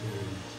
and